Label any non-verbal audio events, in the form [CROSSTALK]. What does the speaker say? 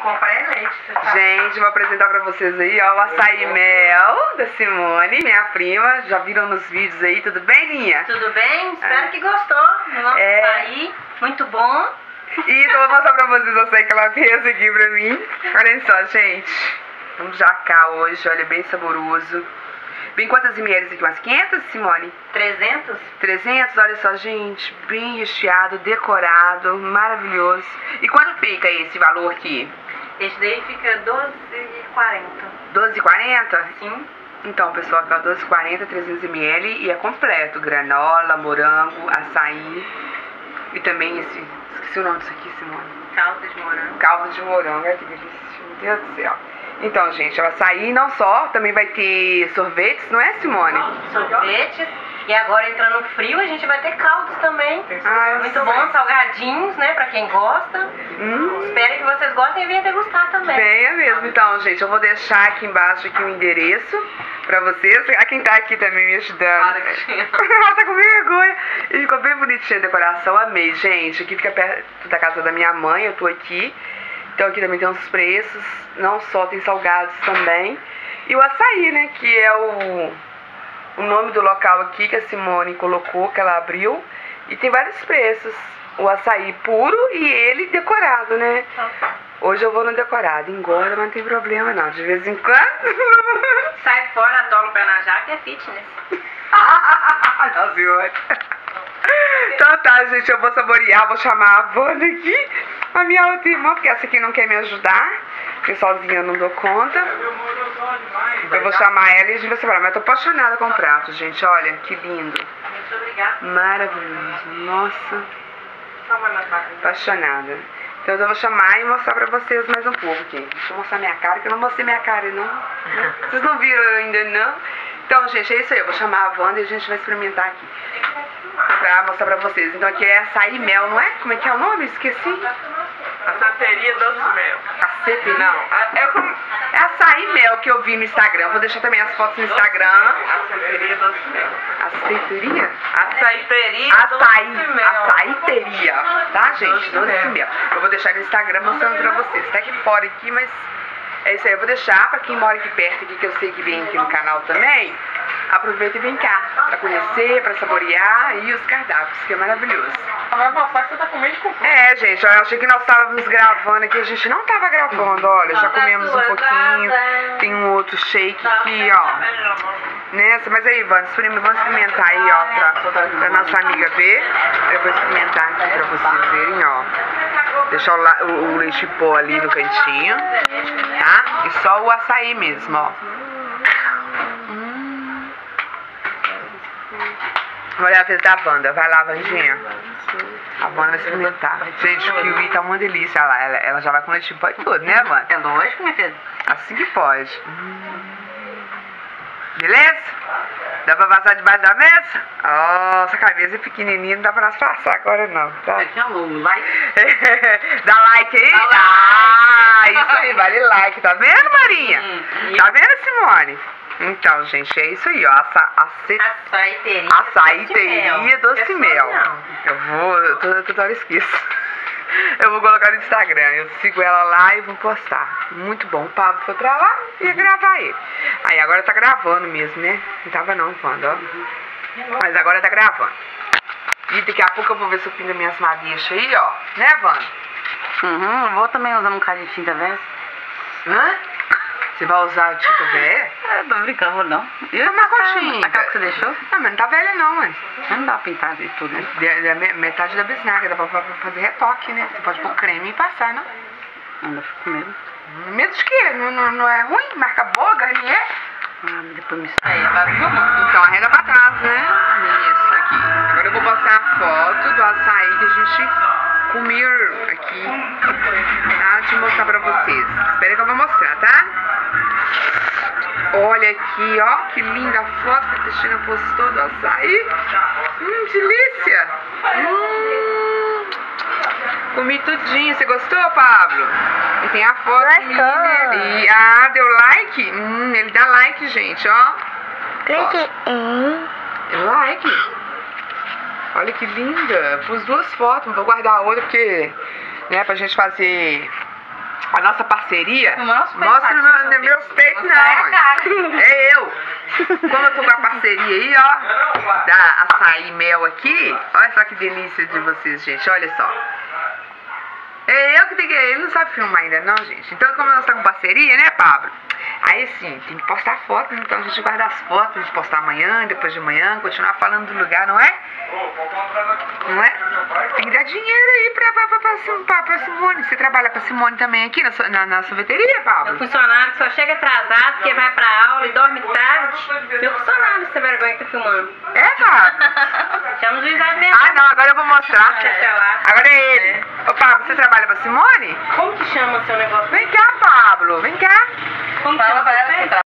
Comprei leite. você sabe. Gente, vou apresentar pra vocês aí, ó, o açaí mel da Simone, minha prima. Já viram nos vídeos aí, tudo bem, Linha? Tudo bem? Espero que gostou. Vamos É. sair. Muito bom. E então eu vou mostrar pra vocês o açaí que ela fez aqui pra mim. Olha só, gente. Um jacá hoje, olha, bem saboroso. Vem quantas ml aqui? Umas 500, Simone? 300? 300, olha só, gente. Bem recheado, decorado, maravilhoso. E quanto fica esse valor aqui? Esse daí fica 12,40. 12,40? Sim. Então, pessoal, aqui ó, 12,40, 300 ml e é completo. Granola, morango, açaí e também esse... Esqueci o nome disso aqui, Simone. Calda de morango. Caldo de morango, olha que delícia, meu Deus do céu. Então, gente, o açaí não só, também vai ter sorvetes, não é, Simone? Sorvetes. E agora entrando frio, a gente vai ter caldos também. Ah, Muito bom, salgadinhos, né? Pra quem gosta. Hum, Espero que vocês gostem e venham degustar também. venha mesmo. Então, gente, eu vou deixar aqui embaixo aqui o endereço pra vocês. A quem tá aqui também me ajudando. [LAUGHS] Ela tá com vergonha. E ficou bem bonitinha a decoração, amei, gente. Aqui fica perto da casa da minha mãe, eu tô aqui. Então aqui também tem uns preços, não só tem salgados também. E o açaí, né, que é o, o nome do local aqui que a Simone colocou, que ela abriu. E tem vários preços. O açaí puro e ele decorado, né? Hoje eu vou no decorado. Engorda, mas não tem problema não. De vez em quando. [LAUGHS] Sai fora, atola o pé na jaca e é fitness. [LAUGHS] Não, senhor. Então tá, gente, eu vou saborear, vou chamar a Wanda aqui, a minha outra irmã, porque essa aqui não quer me ajudar, porque sozinha eu não dou conta. Eu vou chamar ela e a gente vai separar. Mas eu tô apaixonada com o prato, gente, olha, que lindo. Muito obrigada. Maravilhoso, nossa, apaixonada. Então eu vou chamar e mostrar pra vocês mais um pouco aqui. Deixa eu mostrar minha cara, que eu não mostrei minha cara, não. [LAUGHS] Vocês não viram ainda, não? Então, gente, é isso aí. Eu vou chamar a Wanda e a gente vai experimentar aqui. Pra mostrar pra vocês. Então aqui é açaí mel, não é? Como é que é o nome? Esqueci. Açateria Doce Mel. Aceteria. Não, É, como- é açaí mel que eu vi no Instagram. Vou deixar também as fotos no Instagram. Açateria Doce Mel. Aceiteria? Açaiteria Açaí, Doce Mel. açaiteria, tá gente? Doce mel. Eu vou deixar no Instagram mostrando pra vocês. Tá aqui fora aqui, mas é isso aí. Eu vou deixar pra quem mora aqui perto, aqui, que eu sei que vem aqui no canal também. Aproveita e vem cá pra conhecer, pra saborear e os cardápios, que é maravilhoso. Vai passar que você tá com. É, gente, eu achei que nós estávamos gravando aqui, a gente não tava gravando, olha, já tá comemos um pouquinho, asas. tem um outro shake aqui, ó. Nessa, mas aí, vamos experimentar, vamos experimentar aí, ó, pra, pra nossa amiga ver. Eu vou experimentar aqui pra vocês verem, ó. Deixar o, la- o, o leite pó ali no cantinho, tá? E só o açaí mesmo, ó. Olha a vez da Wanda, vai lá, Vandinha. A Wanda vai experimentar. Gente, o kiwi tá uma delícia, lá, ela, ela já vai com leite em pó e tudo, né, Wanda? É lógico, minha filha. Assim que pode. Beleza? Dá pra passar debaixo da mesa? Ó, essa cabeça é pequenininha, não dá pra nós passar agora não, tá? Aqui é um like. Dá like aí? Dá like. Ah, isso aí, vale like, tá vendo, Marinha? Hum, Tá vendo, Simone? Então, gente, é isso aí, ó. Aça, ace, Açaiteria. açaiteria doce mel. Eu vou, eu toda hora esqueço. [LAUGHS] Eu vou colocar no Instagram, eu sigo ela lá e vou postar. Muito bom. O Pablo foi pra lá e ia gravar ele. Aí agora tá gravando mesmo, né? Não tava não, Wanda, ó. Mas agora tá gravando. E daqui a pouco eu vou ver se eu pingo minhas madeixas aí, ó. Né, Wanda? Uhum, vou também usar um bocadinho de tinta verde. Hã? Você vai usar tinta velha? É, tô brincando, vou não. E uma coxinha. Aquela que você deixou? Não, mas não tá velha não, mãe. Não dá pra pintar de tudo, né? De- de- me- metade da bisnaga, dá pra, pra fazer retoque, né? Você pode pôr creme e passar, não? Ainda fico com medo. Medo de quê? Não, não, não é ruim? Marca boa, Garnier? Ah, depois me sai. Então Olha aqui, ó, que linda foto que a Cristina postou do açaí. Hum, delícia! Hum. Comi tudinho. Você gostou, Pablo? E tem a foto Gostou. minha ali. Ah, deu like? Hum, ele dá like, gente, ó. Clique em. Like. Olha que linda. Pus duas fotos, vou guardar a outra porque, né, pra gente fazer a nossa parceria. Mostra bem meu, peitos, Mostrar não. É eu. Como eu tô com a parceria aí, ó, da açaí e mel aqui, olha só que delícia de vocês, gente, olha só. É eu que tenho que. Ele não sabe filmar ainda, não, gente. Então, como nós estamos com parceria, né, Pablo? Aí, assim, tem que postar foto, então a gente guarda as fotos, a gente postar amanhã, depois de amanhã, continuar falando do lugar, não é? Não é? Tem que dar dinheiro aí pra, pra, pra, pra, Sim- pra- pra Simone. Você trabalha com a Simone também aqui na, na, na sorveteria, Meu Pablo? funcionário que só chega atrasado porque vai pra aula e dorme tarde. Meu funcionário, você vergonha que tá filmando. É, Pablo? [LAUGHS] Chama o juizado mesmo. Ah, não, agora eu vou mostrar. Lá. Agora é ele. Ô, Pablo, você trabalha pra Simone? Como que chama seu negócio? Vem cá, Pablo, vem cá. Como que chama seu peixe?